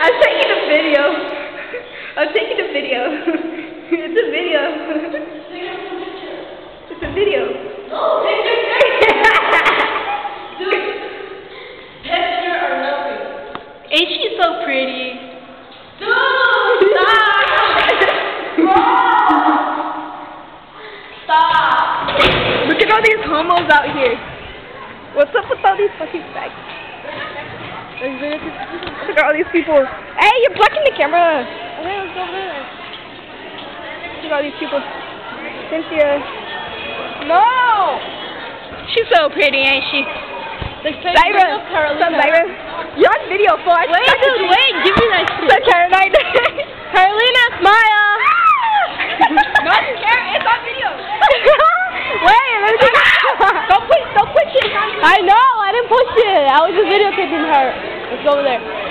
I'm taking a video. I'm taking a video. it's a video. it's a video. No, picture, Dude, picture or nothing. Ain't she so pretty? Dude, stop! Stop! Look at all these homos out here. What's up with all these fucking fags? Look at all these people. Hey, you're blocking the camera. Okay, let's go over there. Look at all these people. Cynthia. No! She's so pretty, ain't she? Lyra. Lyra? You're on video, for I Wait, dude, wait, give me that shit. Up, Caroline? Carolina, smile! no, it's Karen. It's on video. Wait, let me ah! don't push, don't push it. I know, I didn't push it. I was just videotaping her. Let's go over there.